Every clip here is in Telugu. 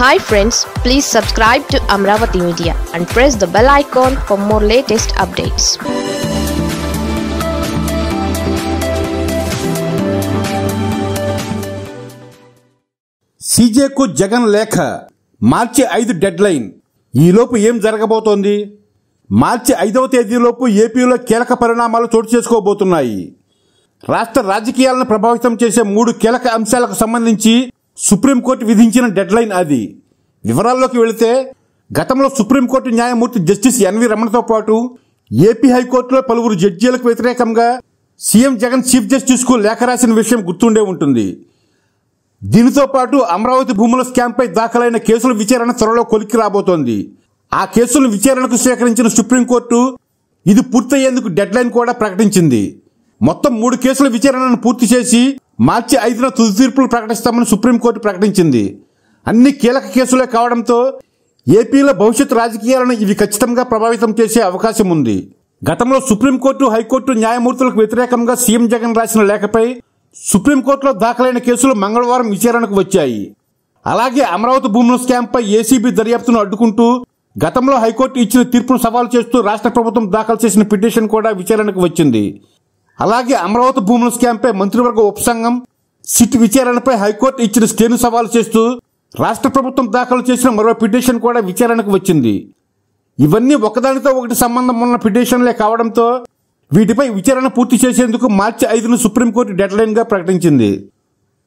Hi friends please subscribe to Amaravati media and press the bell icon for more latest updates సీజేకు Jagan లేఖ మార్చి ఐదు డెడ్ లైన్ ఈలోపు ఏం జరగబోతోంది? మార్చి ఐదవ తేదీలోపు ఏపీలో కీలక పరిణామాలు చోటు చేసుకోబోతున్నాయి. రాష్ట్ర రాజకీయాలను ప్రభావితం చేసే మూడు కీలక అంశాలకు సంబంధించి సుప్రీంకోర్టు విధించిన డెడ్ లైన్ అది. వివరాల్లోకి వెళితే గతంలో సుప్రీంకోర్టు న్యాయమూర్తి జస్టిస్ ఎన్వి రమణతో పాటు ఏపీ హైకోర్టులో పలువురు జడ్జీలకు వ్యతిరేకంగా సీఎం జగన్ చీఫ్ జస్టిస్కు లేఖ రాసిన విషయం గుర్తుండే ఉంటుంది. దీనితో పాటు అమరావతి భూముల స్కామ్పై దాఖలైన కేసుల విచారణ త్వరలో కొలిక్కి రాబోతోంది. ఆ కేసులను విచారణకు స్వీకరించిన సుప్రీంకోర్టు ఇది పూర్తయ్యేందుకు డెడ్ లైన్ కూడా ప్రకటించింది. మొత్తం మూడు కేసుల విచారణను పూర్తి చేసి మార్చి ఐదున తుది తీర్పులు ప్రకటిస్తామని సుప్రీంకోర్టు ప్రకటించింది. అన్ని కీలక కేసులే కావడంతో ఏపీలో భవిష్యత్ రాజకీయాలను ఇవి ఖచ్చితంగా ప్రభావితం చేసే అవకాశం ఉంది. గతంలో సుప్రీంకోర్టు హైకోర్టు న్యాయమూర్తులకు వ్యతిరేకంగా సీఎం జగన్ రాసిన లేఖపై సుప్రీంకోర్టులో దాఖలైన కేసులు మంగళవారం విచారణకు వచ్చాయి. అలాగే అమరావతి భూముల స్కామ్పై ఏసీబీ దర్యాప్తును అడ్డుకుంటూ గతంలో హైకోర్టు ఇచ్చిన తీర్పును సవాలు చేస్తూ రాష్ట్ర ప్రభుత్వం దాఖలు చేసిన పిటిషన్ కూడా విచారణకు వచ్చింది. అలాగే అమరావతి భూముల స్కామ్పై మంత్రివర్గ ఉపసంఘం సిట్ విచారణపై హైకోర్టు ఇచ్చిన స్టేను సవాలు చేస్తూ రాష్ట్ర ప్రభుత్వం దాఖలు చేసిన మరో పిటిషన్ కూడా విచారణకు వచ్చింది. ఇవన్నీ ఒకదానితో ఒకటి సంబంధం ఉన్న పిటిషన్లే కావడంతో వీటిపై విచారణ పూర్తి చేసేందుకు మార్చి ఐదును సుప్రీంకోర్టు డెడ్లైన్గా ప్రకటించింది.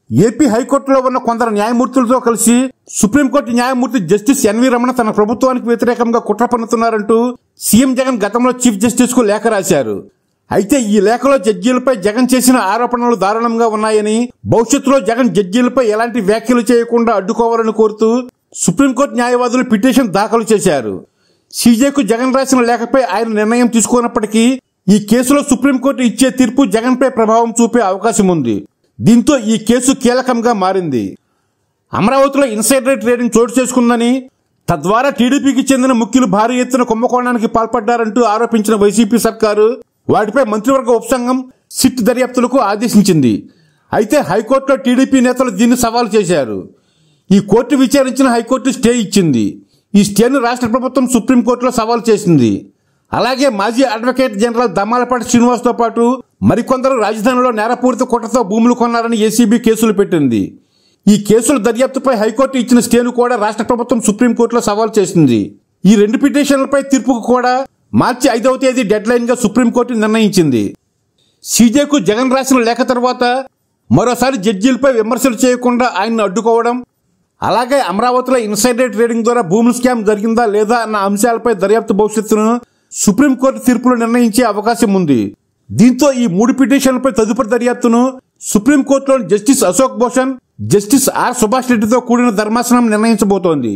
ఏపీ హైకోర్టులో ఉన్న కొందరు న్యాయమూర్తులతో కలిసి సుప్రీంకోర్టు న్యాయమూర్తి జస్టిస్ ఎన్వి రమణ తన ప్రభుత్వానికి వ్యతిరేకంగా కుట్ర పన్నుతున్నారంటూ సీఎం జగన్ గతంలో చీఫ్ జస్టిస్కు లేఖ రాశారు. అయితే ఈ లేఖలో జడ్జీలపై జగన్ చేసిన ఆరోపణలు దారుణంగా ఉన్నాయని భవిష్యత్తులో జగన్ జడ్జీలపై ఎలాంటి వ్యాఖ్యలు చేయకుండా అడ్డుకోవాలని కోరుతూ సుప్రీంకోర్టు న్యాయవాదులు పిటిషన్ దాఖలు చేశారు. సీజేకు జగన్ రాసిన లేఖపై ఆయన నిర్ణయం తీసుకున్నప్పటికీ ఈ కేసులో సుప్రీంకోర్టు ఇచ్చే తీర్పు జగన్పై ప్రభావం చూపే అవకాశం ఉంది. దీంతో ఈ కేసు కీలకంగా మారింది. అమరావతిలో ఇన్సైడర్ ట్రేడింగ్ చోటు చేసుకుందని తద్వారా టీడీపీకి చెందిన ముఖ్యులు భారీ ఎత్తున కుంభకోణానికి పాల్పడ్డారంటూ ఆరోపించిన వైసీపీ సర్కారు వాటిపై మంత్రివర్గ ఉపసంఘం సిట్ దర్యాప్తులకు ఆదేశించింది. అయితే హైకోర్టులో టీడీపీ నేతలు దీన్ని సవాల్ చేశారు. ఈ కోర్టు విచారించిన హైకోర్టు స్టే ఇచ్చింది. ఈ స్టేను రాష్ట్ర ప్రభుత్వం సుప్రీంకోర్టులో సవాల్ చేసింది. అలాగే మాజీ అడ్వకేట్ జనరల్ దమ్మాలపాటి శ్రీనివాస్తో పాటు మరికొందరు రాజధానిలో నేరపూరిత కుట్రతో భూములు కొన్నారని ఏసీబీ కేసులు పెట్టింది. ఈ కేసుల దర్యాప్తుపై హైకోర్టు ఇచ్చిన స్టేను కూడా రాష్ట్ర ప్రభుత్వం సుప్రీంకోర్టులో సవాల్ చేసింది. ఈ రెండు పిటిషన్లపై తీర్పుకు కూడా మార్చి ఐదవ తేదీ డెడ్ లైన్గా సుప్రీంకోర్టు నిర్ణయించింది. సీజేకు జగన్ రాసిన లేఖ తర్వాత మరోసారి జడ్జీలపై విమర్శలు చేయకుండా ఆయన్ను అడ్డుకోవడం అలాగే అమరావతిలో ఇన్సైడర్ ట్రేడింగ్ ద్వారా భూముల స్కామ్ జరిగిందా లేదా అన్న అంశాలపై దర్యాప్తు భవిష్యత్తును సుప్రీంకోర్టు తీర్పులు నిర్ణయించే అవకాశం ఉంది. దీంతో ఈ మూడు పిటిషన్లపై తదుపరి దర్యాప్తును సుప్రీంకోర్టులోని justice Ashok Bhushan justice R Subhash రెడ్డితో కూడిన ధర్మాసనం నిర్ణయించబోతోంది.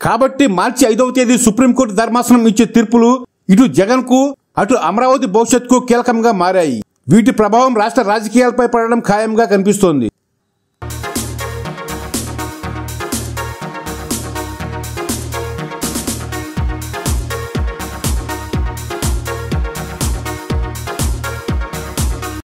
కాబట్టి మార్చి ఐదవ తేదీ సుప్రీంకోర్టు ధర్మాసనం ఇచ్చే తీర్పులు ఇటు జగన్కు అటు అమరావతి భవిష్యత్కు కీలకంగా మారాయి. వీటి ప్రభావం రాష్ట్ర రాజకీయాలపై పడడం ఖాయంగా కనిపిస్తోంది.